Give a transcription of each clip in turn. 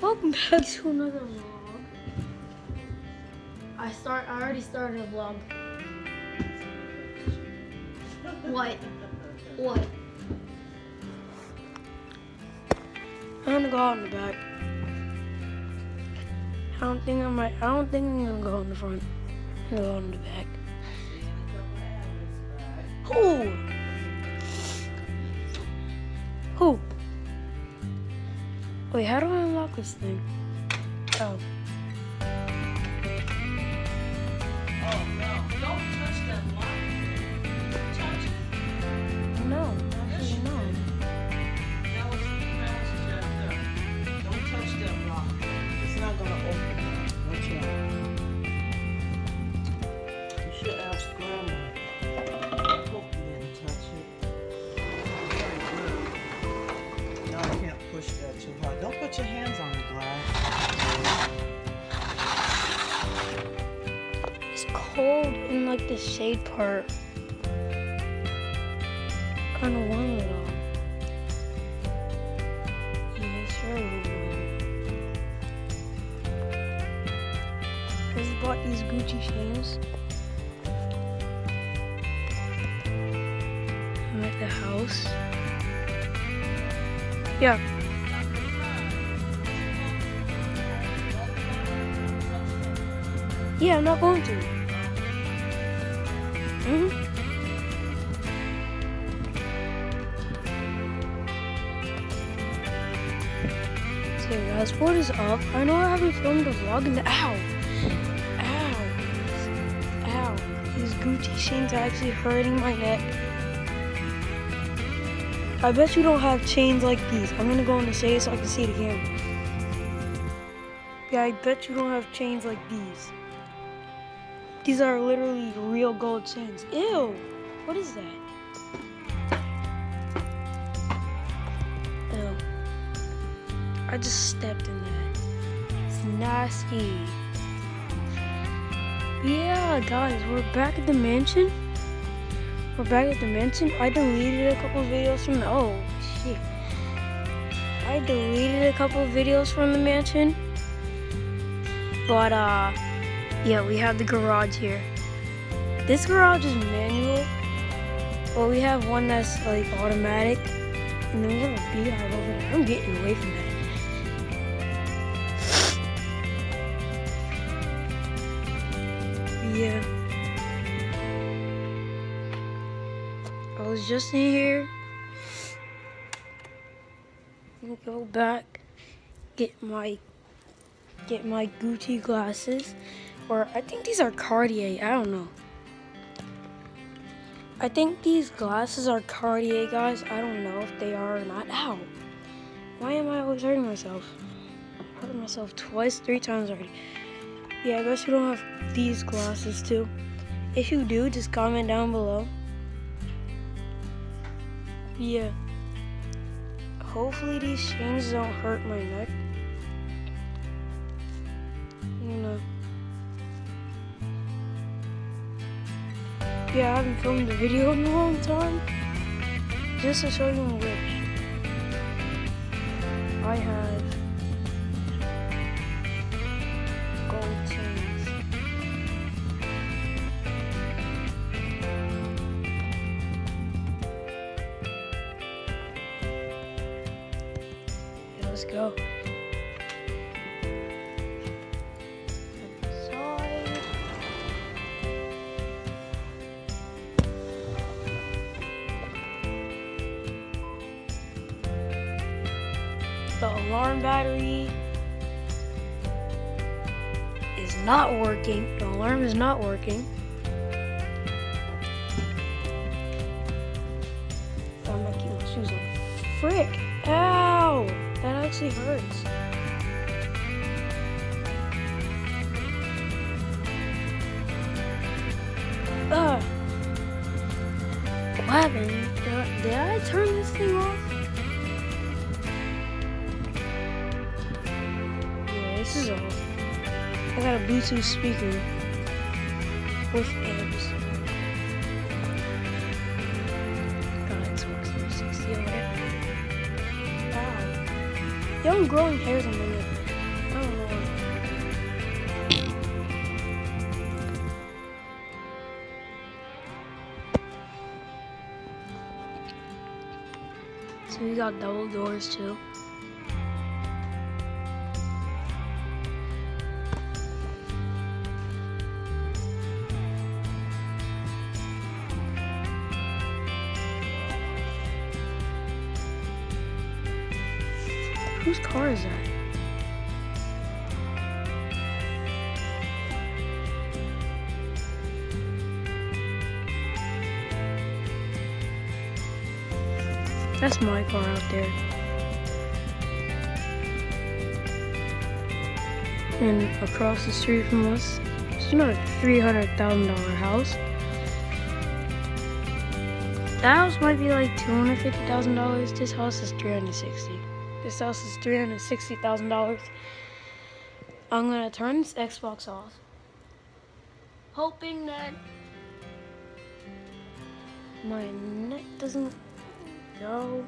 Welcome back to another vlog. I start. I already started a vlog. What? What? I'm gonna go out in the back. I don't think I might. I don't think I'm gonna go in the front. I'm gonna go in the back. Who? Who? Wait, how do I unlock this thing? Oh. Too hard. Don't put your hands on the glass. It's cold in like the shade part. Kind of warm it all. Yeah, it's warm. I just bought these Gucci chains. I'm at the house. Yeah. Yeah, I'm not going to. hmm So guys, what is up? I know I haven't filmed a vlog in the ow. Ow. Ow. These Gucci chains are actually hurting my neck. I bet you don't have chains like these. I'm gonna go in the shade so I can see the camera. Yeah, I bet you don't have chains like these. These are literally real gold chains. Ew! What is that? Ew. I just stepped in that. It's nasty. Yeah, guys, we're back at the mansion. We're back at the mansion. I deleted a couple videos from the. Oh, shit. I deleted a couple videos from the mansion. But, uh, yeah, we have the garage here. This garage is manual, but we have one that's like automatic, and then we have a beehive over there. I'm getting away from that. Yeah. I was just in here. Let go back, get my get my Gucci glasses. Or I think these are Cartier. I don't know. I think these glasses are Cartier, guys. I don't know if they are or not. Ow. Why am I always hurting myself? I hurt myself twice, three times already. Yeah, I guess you don't have these glasses too. If you do, just comment down below. Yeah. Hopefully these chains don't hurt my neck. Yeah, I haven't filmed a video in a long time. Just to show you which. I have gold chains. Let's go. Battery is not working. The alarm is not working. is on. I got a Bluetooth speaker with amps. God, it's 360 or. Wow. Yo, I'm growing hairs on my neck. I don't know. So we got double doors too. My car out there. And across the street from us, there's another $300,000 house. That house might be like $250,000. This house is 360. This house is $360,000. I'm gonna turn this Xbox off. Hoping that my net doesn't go.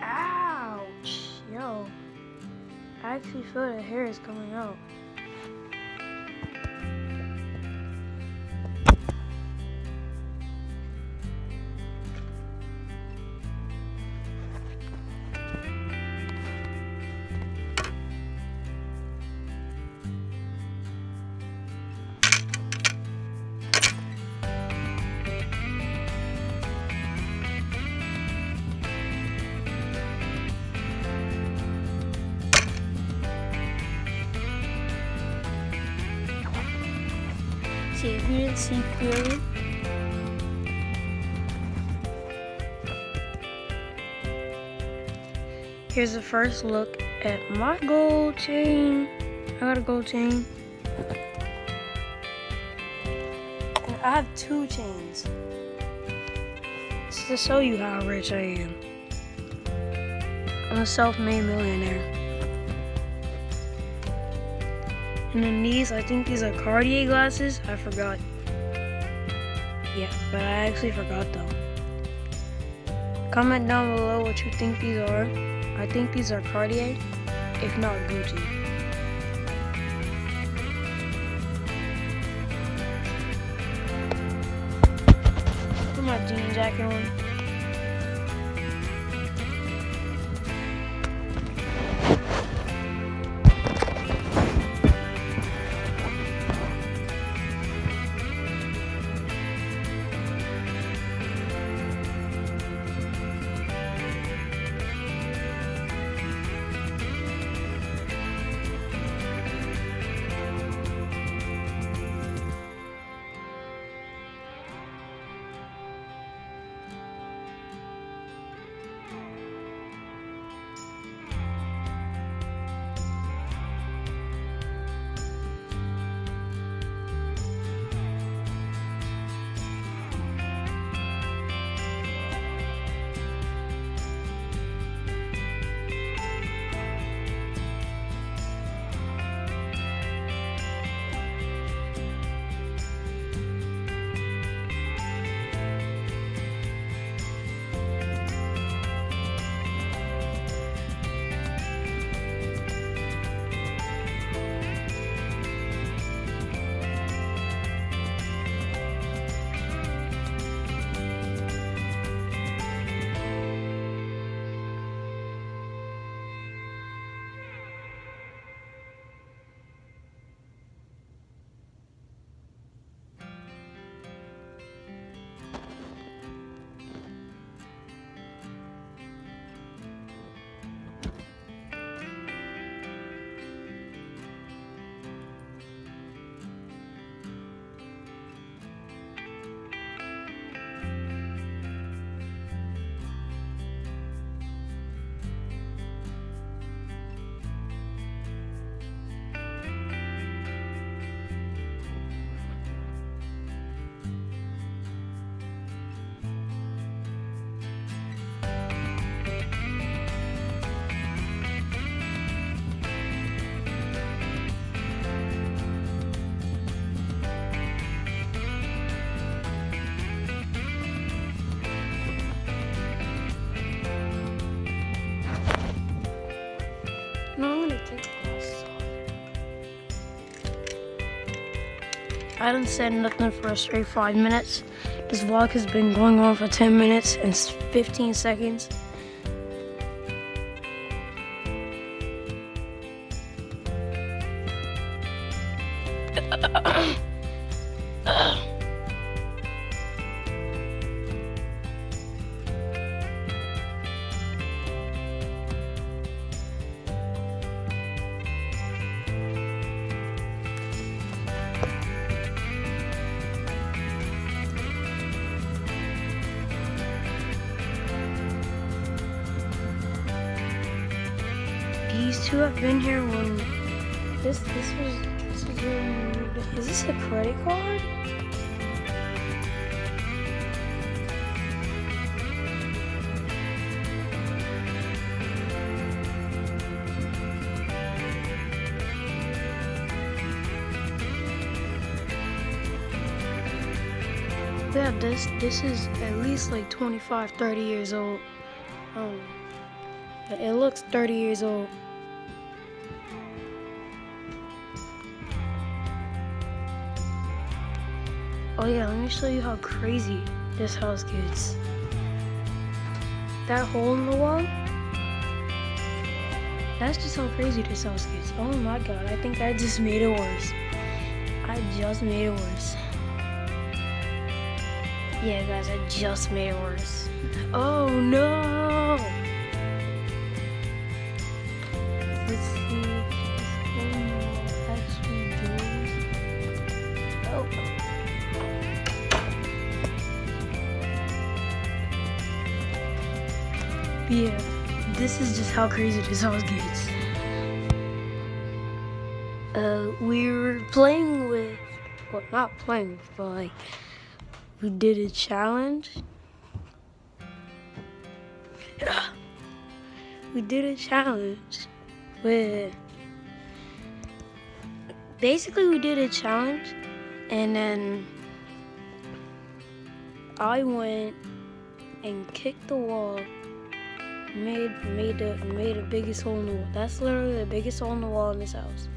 Ouch! Yo. I actually feel the hair is coming out. See. Here's the first look at my gold chain. I got a gold chain. And I have two chains. It's to show you how rich I am. I'm a self-made millionaire. And then these, I think these are Cartier glasses. I forgot. But I actually forgot though. Comment down below what you think these are. I think these are Cartier, if not Gucci. Put my jean jacket on. Didn't say nothing for a straight five minutes. This vlog has been going on for 10 minutes and 15 seconds. Two have been here when this this was this was when, is this a credit card? Yeah, this this is at least like 25, 30 years old. Um, it looks 30 years old. Show you how crazy this house gets. That hole in the wall, that's just how crazy this house gets. Oh my god, I think I just made it worse. I just made it worse. Yeah guys, I just made it worse. Oh no! How crazy this house gets. Uh, we were playing with, well, not playing, with, but like, we did a challenge. We did a challenge with, basically, we did a challenge, and then I went and kicked the wall made made the made the biggest hole in the wall. That's literally the biggest hole in the wall in this house.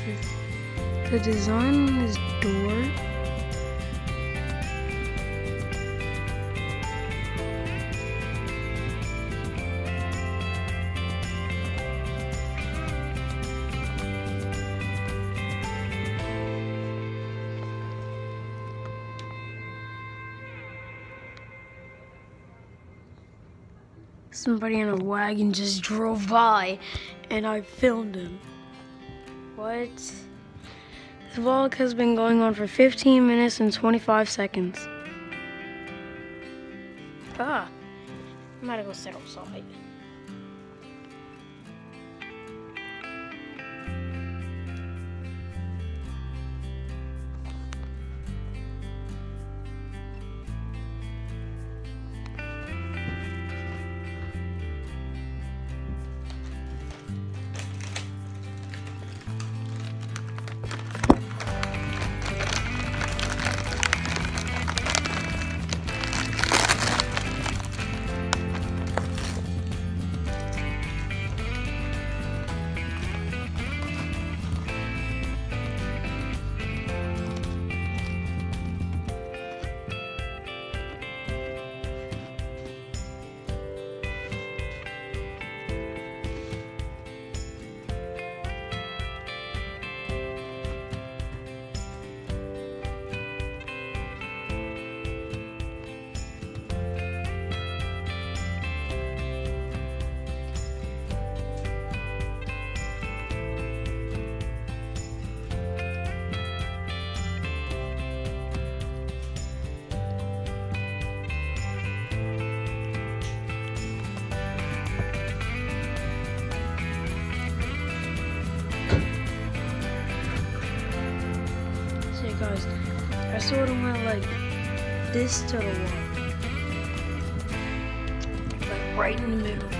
is? The design on his door somebody in a wagon just drove by and I filmed him. What? This vlog has been going on for 15 minutes and 25 seconds. Ah, I'm gonna go sit outside. Sort of went like this to the wall. Like right in the middle.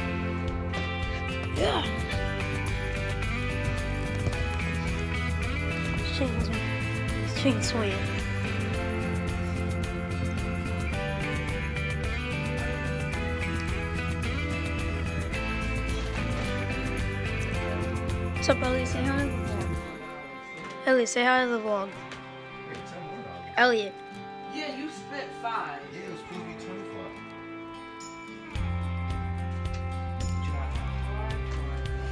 Yeah. This chain's swinging. What's up, Ellie? Say hi to the vlog. Ellie, say hi to the vlog. Elliot. Yeah, you spent five. Yeah, it was supposed to be 25.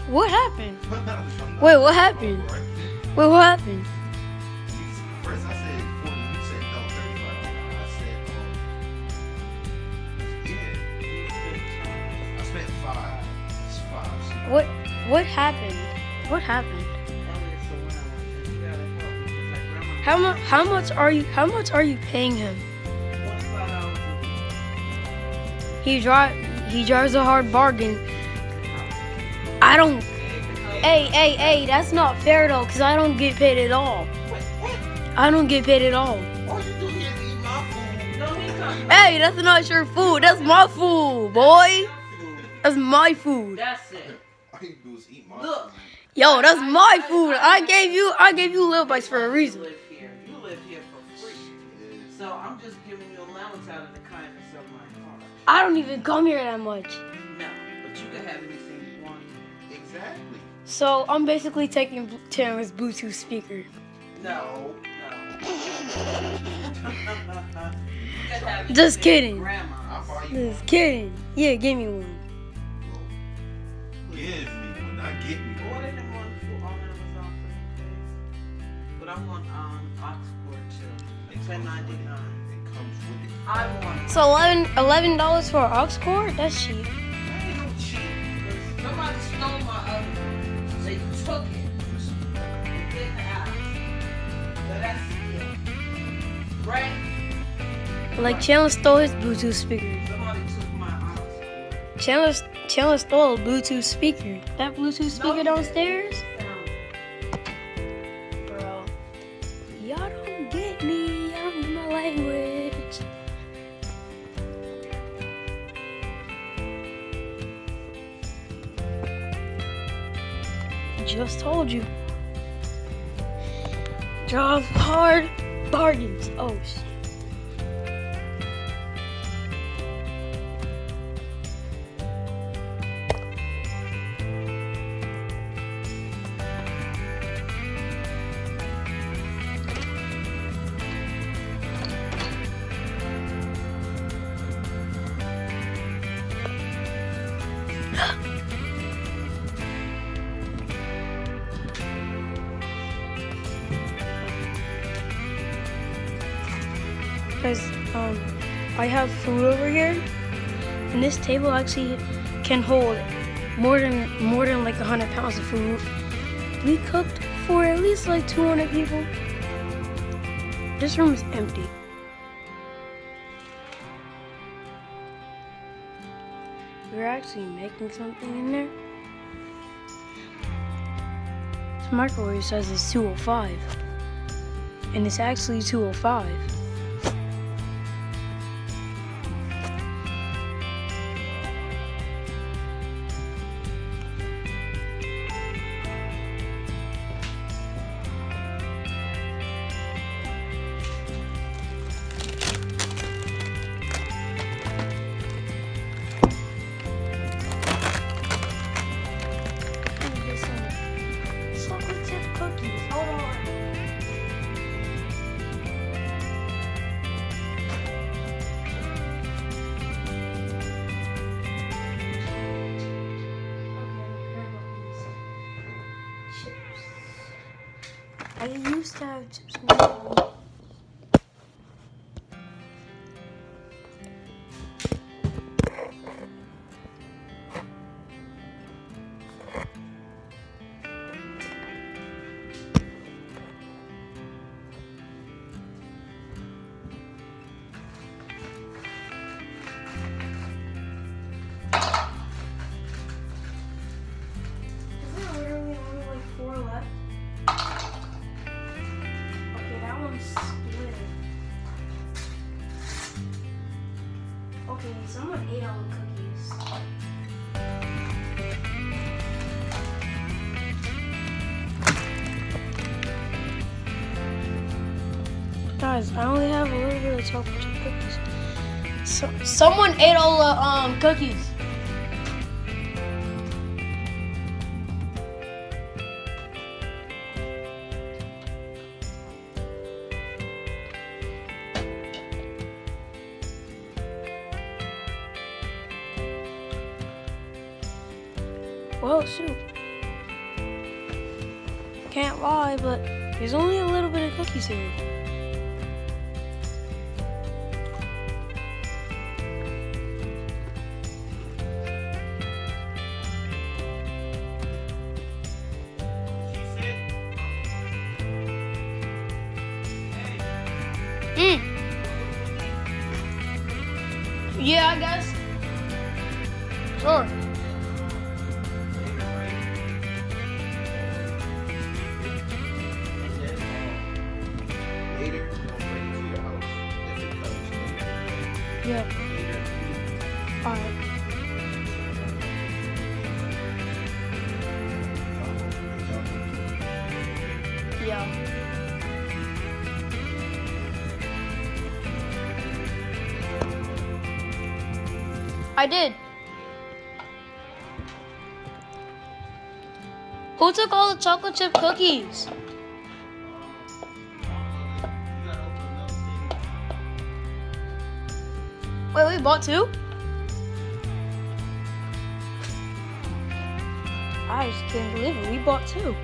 What happened? Wait, what happened? Wait, what happened? First I said 40, you said no, 35. I said, um, yeah, I spent five. It's five. What what happened? What happened? How much how much are you how much are you paying him? He drive he drives a hard bargain. I don't Hey, hey, hey, that's not fair though, cause I don't get paid at all. I don't get paid at all. all you do here is eat my food. Hey, that's not your food. That's my food, boy. That's my food. That's it. All you do is eat my Look. Yo, that's my food. I gave you I gave you little bites for a reason. So I'm just giving you allowance out of the kindness of my heart. I don't even come here that much. No, but you can have anything you want. Exactly. So I'm basically taking Bl- Taylor's Bluetooth speaker. No, no. You can have Just kidding. Grandma. I'll buy you Just kidding. Yeah, give me one. Give me one, not get me Order one. him one for on Amazon for me. But I want um aux cord too. It Ten comes ninety with it. comes with it. I want. So 11 eleven dollars for an aux cord? That's cheap. That ain't no cheap. Somebody stole my other one. They took it. Listen, It didn't ask. But that's it. Right? Like Chandler stole his Bluetooth speaker. Somebody took my aux cord. Chandler Chandler stole a Bluetooth speaker. That Bluetooth speaker he downstairs? Just told you. Drive hard bargains. Oh shit. Food over here, and this table actually can hold more than more than like 100 pounds of food. We cooked for at least like 200 people. This room is empty. We're actually making something in there. This microwave says it's 205. And it's actually 205. I used to have chips Guys, I only have a little bit of chocolate chip cookies. So, someone ate all the um cookies. Well, shoot. Can't lie, but there's only a little bit of cookies here. Later, we'll bring it to your house if it comes. Yeah. Later. Alright. Yeah. I did. Who took all the chocolate chip cookies? Bought two? I just can't believe it. We bought two.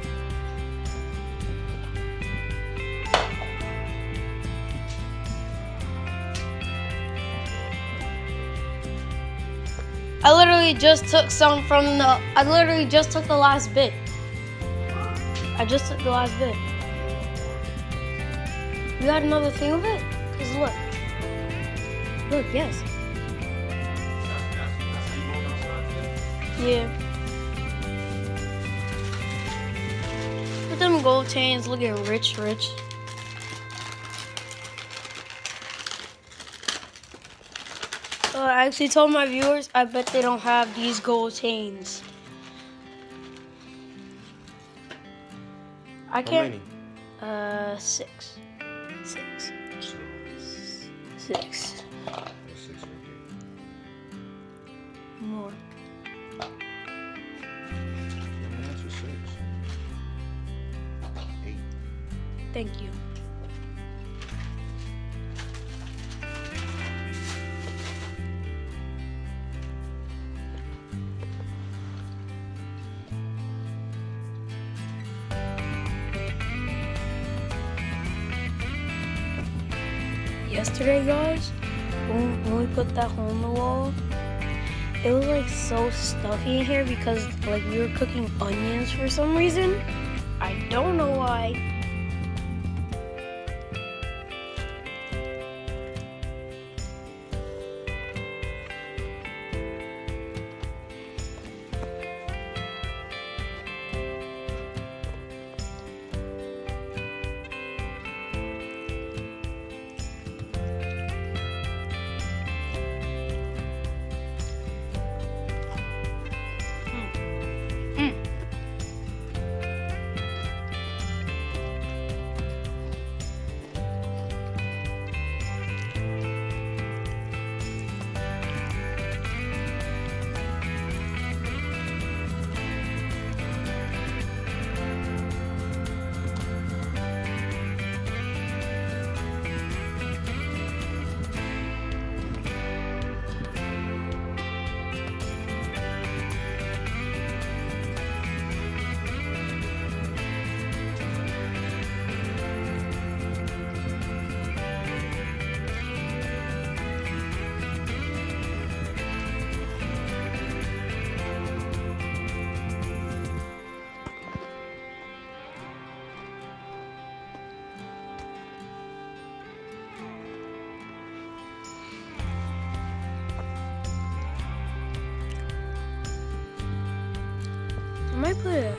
I literally just took some from the. I literally just took the last bit. I just took the last bit. You got another thing of it? Cause look. Look, yes. Yeah. With them gold chains looking rich, rich. Uh, I actually told my viewers I bet they don't have these gold chains. I can't. many? Uh, six. Six. Six. Thank you. Yesterday, guys, when, we put that hole in the wall, it was like so stuffy in here because like we were cooking onions for some reason. I don't know why.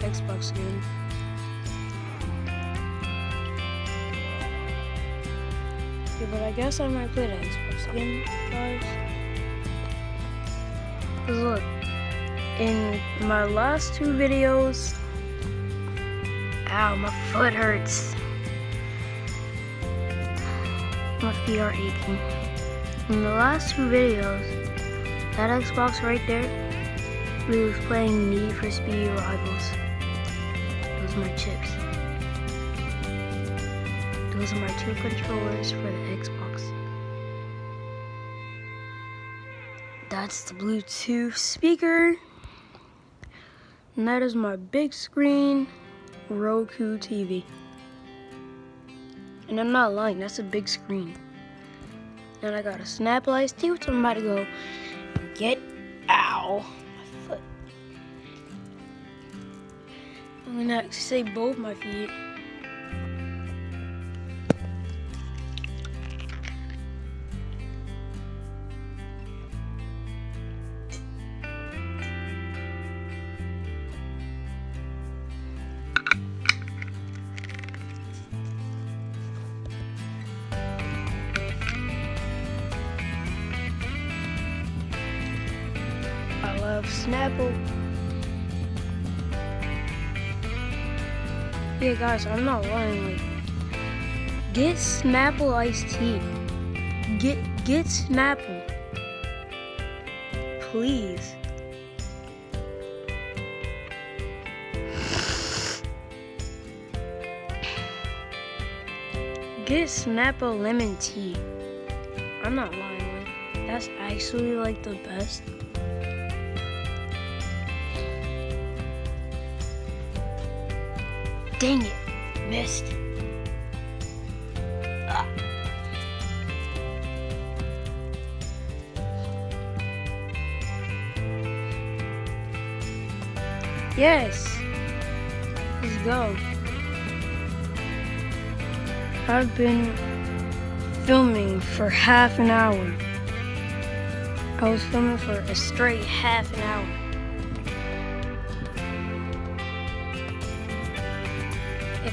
Xbox game. Yeah, but I guess I might play the Xbox again, guys. Cause look, in my last two videos, ow, my foot hurts. My feet are aching. In the last two videos, that Xbox right there, we was playing Need for Speed Rivals. Those are my chips. Those are my two controllers for the Xbox. That's the Bluetooth speaker. And that is my big screen Roku TV. And I'm not lying, that's a big screen. And I got a Snapple Ice Tea, which I'm about to go get. Ow, I'm gonna actually say both my feet. I love Snapple. Yeah, guys, I'm not lying. Like, get Snapple iced tea. Get get Snapple, please. Get Snapple lemon tea. I'm not lying. Like, that's actually like the best. Dang it, missed. Ah. Yes. Let's go. I've been filming for half an hour. I was filming for a straight half an hour.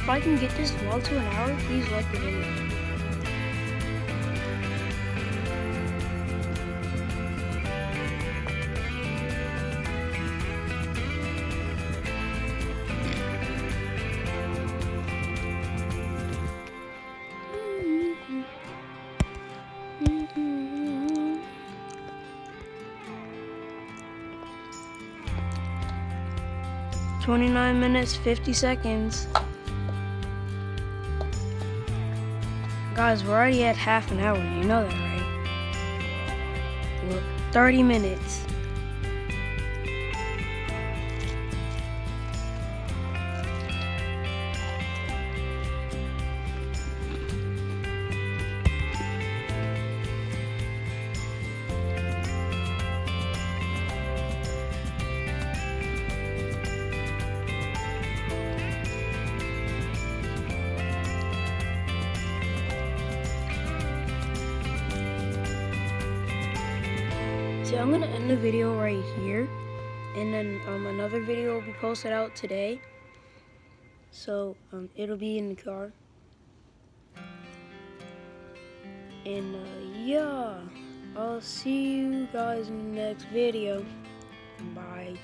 If I can get this vlog to an hour, please like the video. Twenty-nine minutes, fifty seconds. Guys, we're already at half an hour. You know that, right? Look, 30 minutes. Be posted out today. So um, it'll be in the car. And uh, yeah, I'll see you guys in the next video. Bye.